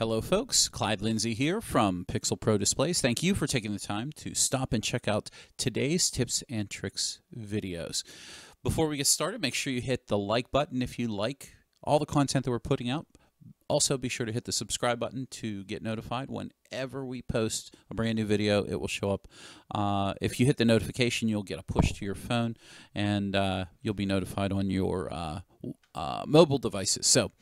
Hello folks, Clyde Lindsay here from Pixel Pro Displays. Thank you for taking the time to stop and check out today's tips and tricks videos. Before we get started, make sure you hit the like button if you like all the content that we're putting out. Also, be sure to hit the subscribe button to get notified whenever we post a brand new video. It will show up. Uh, if you hit the notification, you'll get a push to your phone and uh, you'll be notified on your uh, uh mobile devices. So,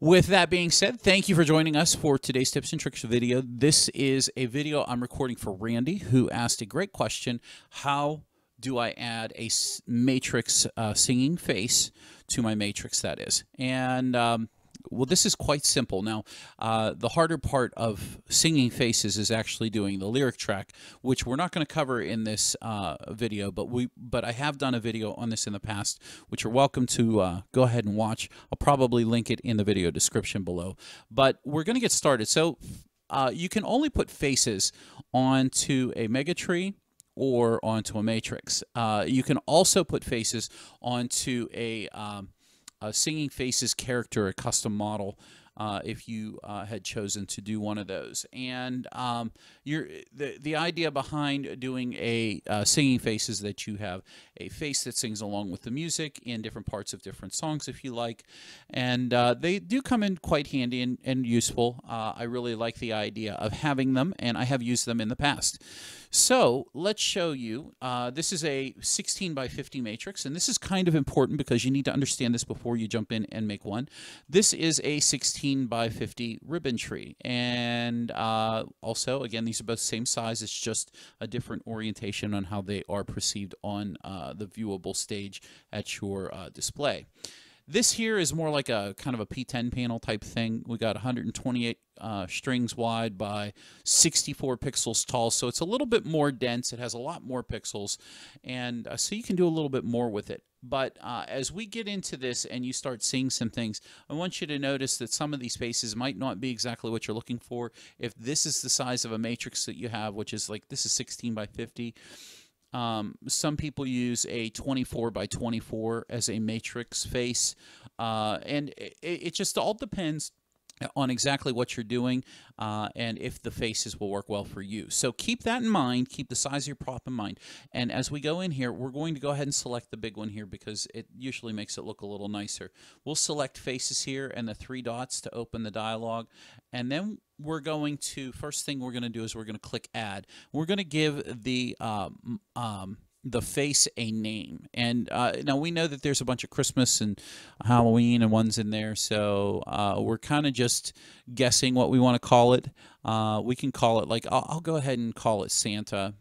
with that being said, thank you for joining us for today's tips and tricks video. This is a video I'm recording for Randy, who asked a great question How do I add a matrix uh, singing face to my matrix? That is. And um, well, this is quite simple. Now, uh, the harder part of singing faces is actually doing the lyric track, which we're not going to cover in this uh, video, but we but I have done a video on this in the past, which you're welcome to uh, go ahead and watch. I'll probably link it in the video description below. But we're going to get started. So uh, you can only put faces onto a mega tree or onto a matrix. Uh, you can also put faces onto a um, a Singing Faces character, a custom model, uh, if you uh, had chosen to do one of those. And um, the, the idea behind doing a uh, Singing Face is that you have a face that sings along with the music in different parts of different songs, if you like. And uh, they do come in quite handy and, and useful. Uh, I really like the idea of having them, and I have used them in the past. So let's show you. Uh, this is a 16 by 50 matrix, and this is kind of important because you need to understand this before you jump in and make one. This is a 16 by 50 ribbon tree, and uh, also, again, these are both the same size. It's just a different orientation on how they are perceived on uh, the viewable stage at your uh, display. This here is more like a kind of a P10 panel type thing. We got 128 uh, strings wide by 64 pixels tall, so it's a little bit more dense. It has a lot more pixels, and uh, so you can do a little bit more with it. But uh, as we get into this and you start seeing some things, I want you to notice that some of these spaces might not be exactly what you're looking for. If this is the size of a matrix that you have, which is like this is 16 by 50, um, some people use a 24 by 24 as a matrix face, uh, and it, it just all depends on exactly what you're doing uh, and if the faces will work well for you. So keep that in mind, keep the size of your prop in mind. And as we go in here, we're going to go ahead and select the big one here because it usually makes it look a little nicer. We'll select faces here and the three dots to open the dialog. And then we're going to, first thing we're going to do is we're going to click add. We're going to give the, um, um, the face a name. And uh, now we know that there's a bunch of Christmas and Halloween and ones in there, so uh, we're kind of just guessing what we want to call it. Uh, we can call it like I'll, I'll, go ahead and call it Santa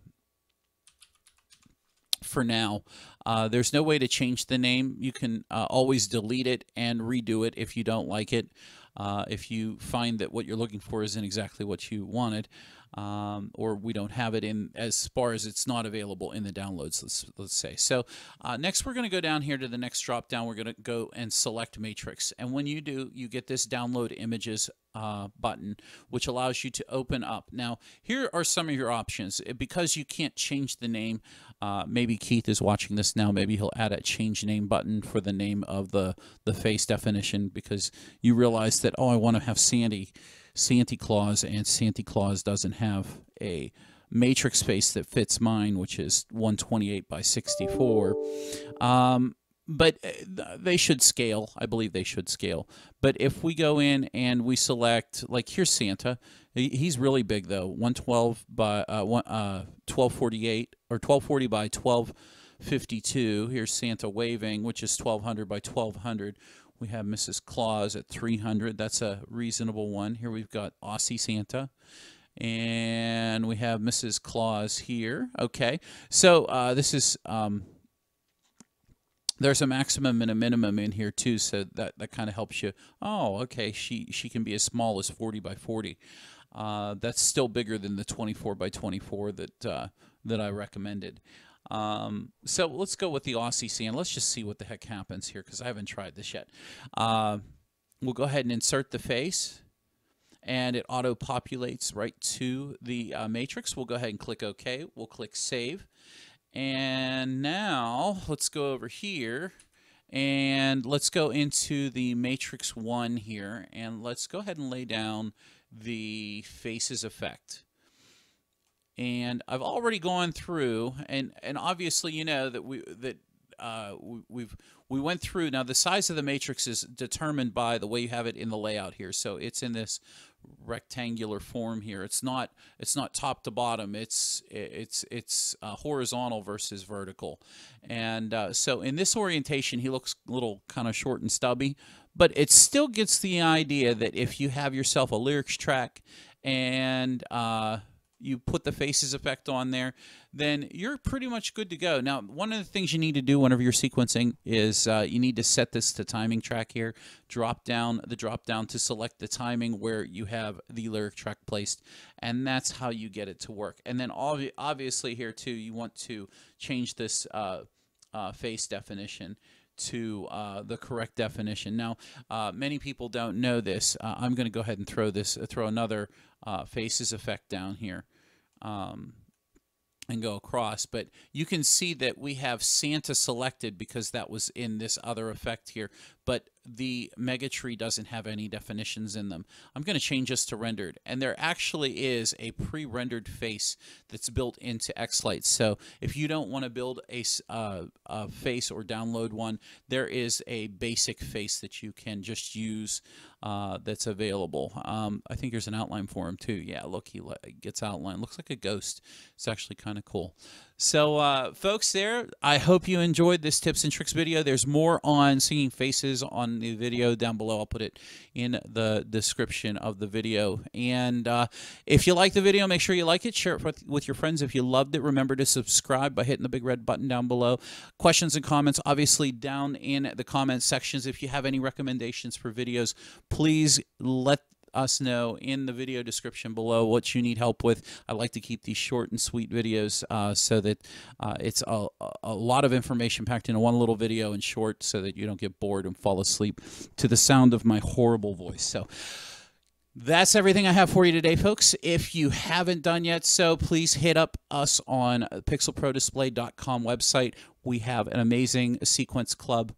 for now. Uh, there's no way to change the name. You can uh, always delete it and redo it if you don't like it. Uh, if you find that what you're looking for isn't exactly what you wanted, um, or we don't have it in as far as it's not available in the downloads, let's, let's say. So uh, next we're going to go down here to the next drop down. We're going to go and select matrix. And when you do, you get this download images uh, button, which allows you to open up. Now, here are some of your options. Because you can't change the name, uh, maybe Keith is watching this now. Maybe he'll add a change name button for the name of the, the face definition because you realize that, oh, I want to have Sandy Santa Claus, and Santa Claus doesn't have a matrix space that fits mine, which is 128 by 64. Um, but uh, they should scale. I believe they should scale. But if we go in and we select, like here's Santa. He's really big though, 112 by uh, one, uh, 1248 or 1240 by 1252. Here's Santa waving, which is 1200 by 1200. We have Mrs. Claus at 300. That's a reasonable one. Here we've got Aussie Santa. And we have Mrs. Claus here. Okay. So uh, this is. Um, there's a maximum and a minimum in here too, so that, that kind of helps you. Oh, okay, she she can be as small as 40 by 40. Uh, that's still bigger than the 24 by 24 that uh, that I recommended. Um, so let's go with the Aussie Santa. Let's just see what the heck happens here because I haven't tried this yet. Uh, we'll go ahead and insert the face and it auto populates right to the uh, matrix. We'll go ahead and click OK. We'll click Save. And now let's go over here And let's go into the matrix one here and let's go ahead and lay down the faces effect. And I've already gone through and, and obviously you know that we that uh, we, have we went through now the size of the matrix is determined by the way you have it in the layout here. So it's in this rectangular form here. It's not it's not top to bottom. It's it's it's uh, horizontal versus vertical. And uh, so in this orientation he looks a little kind of short and stubby but it still gets the idea that if you have yourself a lyrics track and uh, you put the faces effect on there, then you're pretty much good to go. Now, one of the things you need to do whenever you're sequencing is uh, you need to set this to timing track here. Drop down the drop down to select the timing where you have the lyric track placed, and that's how you get it to work. And then ob obviously here too, you want to change this uh, uh, face definition to uh, the correct definition. Now, uh, many people don't know this. Uh, I'm going to go ahead and throw this, throw another uh, faces effect down here. Um, and go across. But you can see that we have Santa selected because that was in this other effect here. But the Megatree doesn't have any definitions in them. I'm going to change this to rendered. And there actually is a pre-rendered face that's built into Xlight. So if you don't want to build a, uh, a face or download one, there is a basic face that you can just use uh, that's available. Um, I think there's an outline for him too. Yeah, look, he gets outline. Looks like a ghost. It's actually kind of cool. So, uh, folks, there, I hope you enjoyed this tips and tricks video. There's more on singing faces on the video down below. I'll put it in the description of the video. And uh, if you like the video, make sure you like it, share it with, with your friends. If you loved it, remember to subscribe by hitting the big red button down below. Questions and comments, obviously, down in the comment sections. If you have any recommendations for videos, please let us know in the video description below what you need help with. I like to keep these short and sweet videos uh, so that uh, it's a, a lot of information packed into one little video and short so that you don't get bored and fall asleep to the sound of my horrible voice. So that's everything I have for you today, folks. If you haven't done yet so, please hit up us on pixelprodisplay.com website. We have an amazing sequence club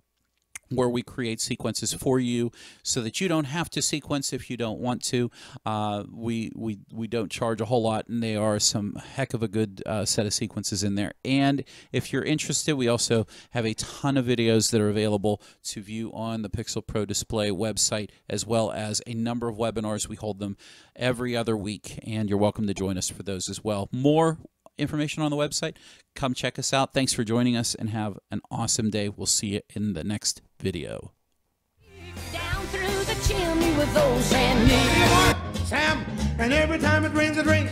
where we create sequences for you so that you don't have to sequence if you don't want to. Uh, we, we, we don't charge a whole lot, and they are some heck of a good uh, set of sequences in there. And if you're interested, we also have a ton of videos that are available to view on the Pixel Pro Display website, as well as a number of webinars. We hold them every other week, and you're welcome to join us for those as well. More information on the website. Come check us out. Thanks for joining us and have an awesome day. We'll see you in the next video. Sam, and every time it rains, it rains.